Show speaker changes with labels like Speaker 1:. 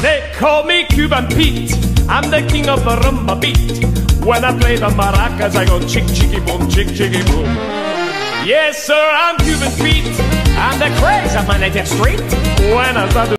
Speaker 1: They call me Cuban Pete. I'm the king of the rumba beat. When I play the maracas, I go chick chicky boom, chick chicky boom. Yes, sir, I'm Cuban Pete. I'm the craze of my native street. When I start to